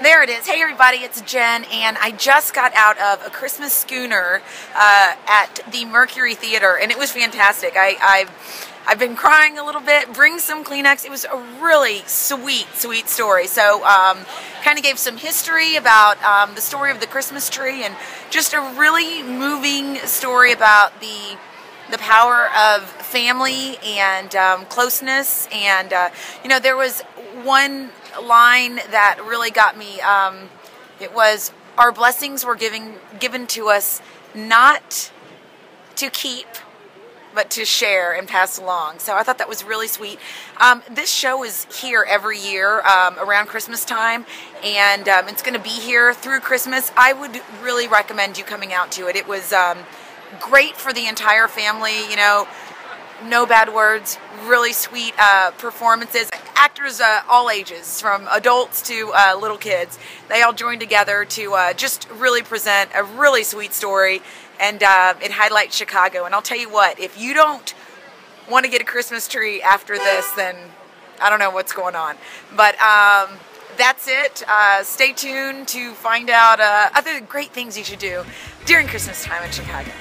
There it is. Hey everybody, it's Jen, and I just got out of a Christmas schooner uh, at the Mercury Theater, and it was fantastic. I, I've I've been crying a little bit. Bring some Kleenex. It was a really sweet, sweet story. So, um, kind of gave some history about um, the story of the Christmas tree, and just a really moving story about the the power of family and um, closeness. And uh, you know, there was one line that really got me. Um, it was our blessings were giving given to us not to keep but to share and pass along. So I thought that was really sweet. Um, this show is here every year um, around Christmas time, and um, it's going to be here through Christmas. I would really recommend you coming out to it. It was um, great for the entire family. You know, no bad words, really sweet uh, performances. Actors uh, all ages, from adults to uh, little kids, they all joined together to uh, just really present a really sweet story, and uh, it highlights Chicago. And I'll tell you what, if you don't want to get a Christmas tree after this, then I don't know what's going on. But um, that's it. Uh, stay tuned to find out other great things you should do during Christmas time in Chicago.